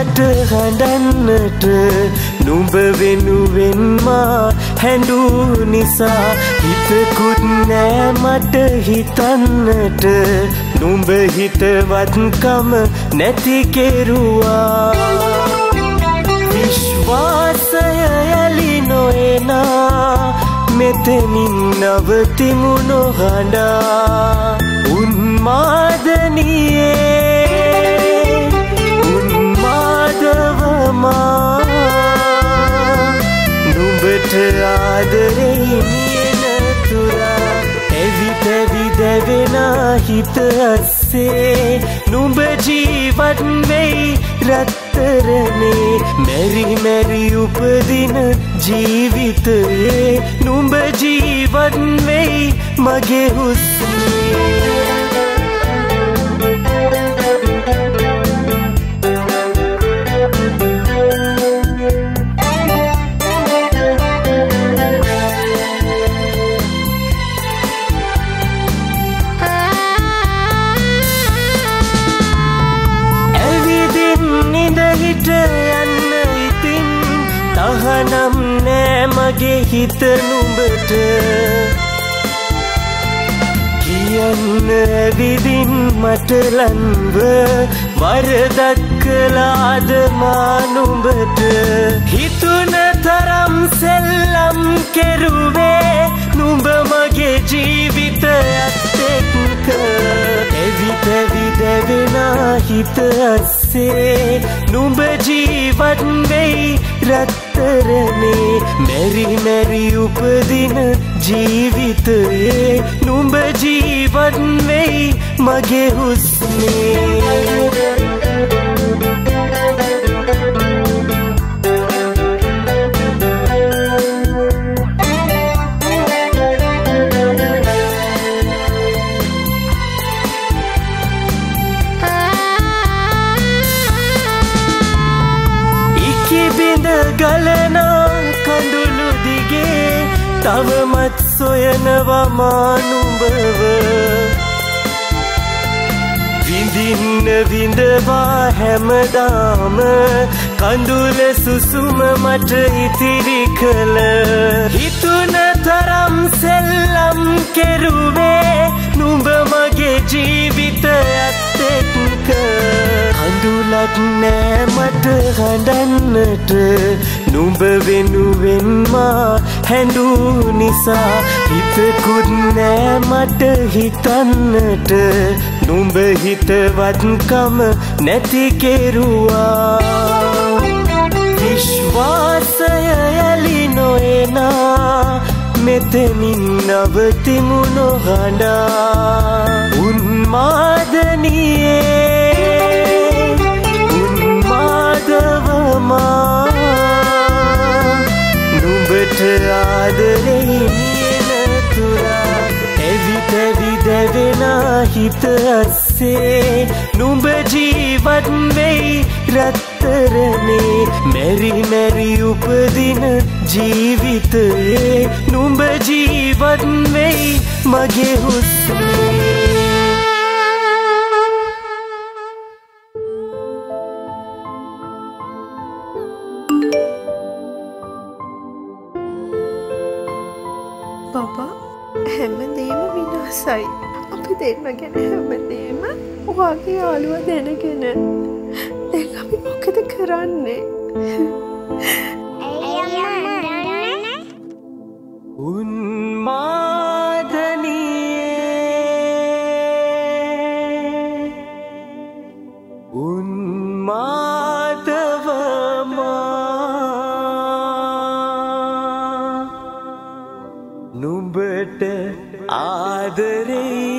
හඬන්නට නුඹ වෙනුවෙන්මා හැඩූ නිසා හිතකුත් නෑ මට හිතන්නට නුඹ හිතවත්කම නැති කෙරුවා. විශ්වාසය යලි නොයනා මෙතනින් නවතිමු නොහඬා. පැවි දැවෙන හිත අස්සේ නුඹ ජීවත් වෙයි රත්තරනේ. මැරි මැරි උපදින ජීවිතයේ නුඹ ජීවත් වෙයි මගේ හුස්නේ හිට යන්න ඉතින් තහනම් නෑ මගේ හිත නුඹට. කියන්න ඇවිදින් මටලන්ව වරදක් කලාද මානුඹට හිතුන තරම් සෙල්ලම් කෙරුවේ නුඹ මගේ ජීවිතයත් එක්ක. ඇවි පැවි දැවෙන හිත අස්සේ නුඹ ජීවත් වෙයි රත්තරනේ. මැරි මැරි උපදින ජීවිතයේ නුඹ ජීවත් වෙයි මගේ හුස්නේ ගලනා කඳුළු දිගේ තවමත් සොයනවා මානුඹව. විඳින්න විඳවා හැමදාම කඳුල සුසුම මට ඉතිරි කළ. හිතුන කඳුලක් නෑ මට හඬන්නට නුඹ වෙනුවෙන්මා හැඩූ නිසා හිතකුත් නෑ මට හිතන්නට නුඹ හිතවත්කම නැති කෙරුවා. විශ්වාසය යලි නොයනා. මෙතනින් නවතිමු නොහඬා. උන්මාදනියේ නුඹට ආදරෙහිමියන තුරා? ඇවි පැවි දැවෙන හිත අස්සේ නුඹ ජීවත් වෙයි රත්තරනේ. මැරි මැරි උපදින ජීවිතයේ. නුඹ ජීවත් වෙයි මගේ හුස්නේ බබා හැමදේම විනාසයි. අපි දෙන්න ගැන හැමදේම ඔයාගේ යාළුව දැනගෙන. දැන් අපි මොකද කරන්නේ? උන්මාදනියේ උන්මාදවමා නුඹට ආදරේ